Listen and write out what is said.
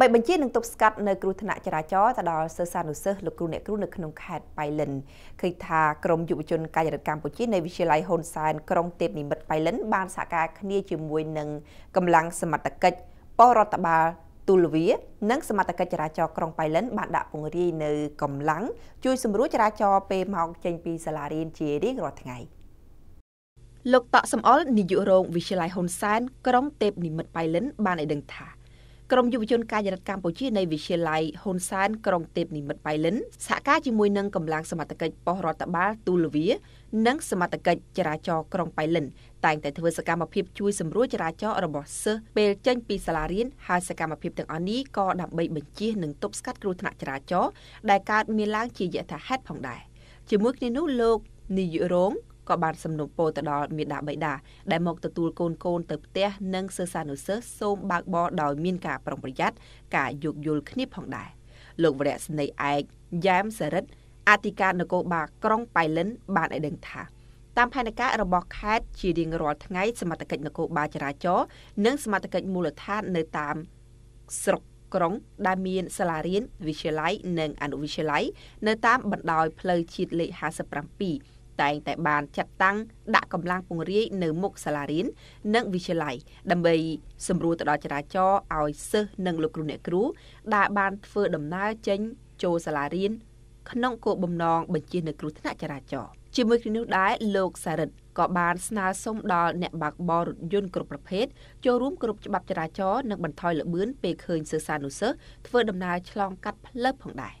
បីបញ្ជានឹងទប់ស្កាត់នៅគ្រោះថ្នាក់ចរាចរណ៍ទៅដល់សិស្សានុសិស្សលោកគ្រូអ្នកគ្រូនៅក្នុងខេត្តបៃលិនឃើញថាក្រមយុវជនកាយរដ្ឋកម្ពុជានៃវិទ្យាល័យហ៊ុនសែនក្រុងទេពនិមិត្តបៃលិនបានសហការគ្នាជាមួយនឹងកម្លាំងសមត្ថកិច្ចបរដ្ឋបាលទូលវានិងសមត្ថកិច្ចចរាចរណ៍ក្រុងបៃលិនបានដាក់ពង្រាយនៅកម្លាំងជួយសម្រួលចរាចរណ៍ពេលម៉ោងចេញពីសាលារៀនជារៀងរាល់ថ្ងៃលោកតក់សំអល់នាយករងវិទ្យាល័យហ៊ុនសែនក្រុងទេពនិមិត្តបៃលិនបានឲ្យដឹងថា ក្រមយុវជនកាយរដ្ឋកម្ពុជានៃវិទ្យាល័យហ៊ុនសែនក្រុងទេពនិមិត្តបៃលិនសហការជាមួយនឹងកម្លាំងសមត្ថកិច្ចប៉ុស្តិ៍រដ្ឋបាលទូលវានិងសមត្ថកិច្ចចរាចរណ៍ក្រុងបៃលិនតែងតែធ្វើសកម្មភាពជួយសម្រួលចរាចរណ៍របស់សិស្សពេលចេញពីសាលារៀនហើយសកម្មភាពទាំងអស់នេះក៏ដើម្បីបញ្ជៀសនិងទប់ស្កាត់គ្រោះថ្នាក់ចរាចរណ៍ដែលកើតមានឡើងជាយថាហេតុផងដែរជាមួយគ្នានោះលោកនាយករង ក៏បានសំណូមពរទៅដល់មេដាបៃតាដែលមកទទួលកូនកូនទៅផ្ទះនិងសិស្សានុសិស្សសូមបើកបរដោយមានការប្រុងប្រយ័ត្នការយោគយល់គ្នាផងដែរលោកវរៈស្នេហ៍ឯកយ៉ែមសរិទ្ធអធិការនគរបាលក្រុងប៉ៃលិន បានឲ្យដឹងថាតាមផែនការរបស់ខេត្តជារៀងរាល់ថ្ងៃសមត្ថកិច្ចនគរបាលចរាចរណ៍និងសមត្ថកិច្ចមូលដ្ឋាននៅតាមស្រុកក្រុងដែលមានសាលារៀនវិទ្យាល័យនិងអនុវិទ្យាល័យនៅតាមបណ្ដោយផ្លូវជាតិលេខ57 តែងតែបានចាត់តាំងដាក់កម្លាំងពង្រាយនៅមុខសាលារៀននិងវិទ្យាល័យដើម្បីសម្រួលទៅដល់ចរាចរណ៍ឲ្យសិស្សនិងលោកគ្រូអ្នកគ្រូដែលបានធ្វើដំណើរចេញចូលសាលារៀនក្នុងគោលបំណងបញ្ជៀសនៅគ្រោះថ្នាក់ចរាចរណ៍ជាមួយគ្នានោះដែរលោកសារិទ្ធក៏បានស្នើសុំដល់អ្នកបើកបររថយន្តគ្រប់ប្រភេទចូលរួមគ្រប់ច្បាប់ចរាចរណ៍និងបន្ថយល្បឿនពេលឃើញសិស្សានុសិស្សធ្វើដំណើរឆ្លងកាត់ផ្លូវផងដែរ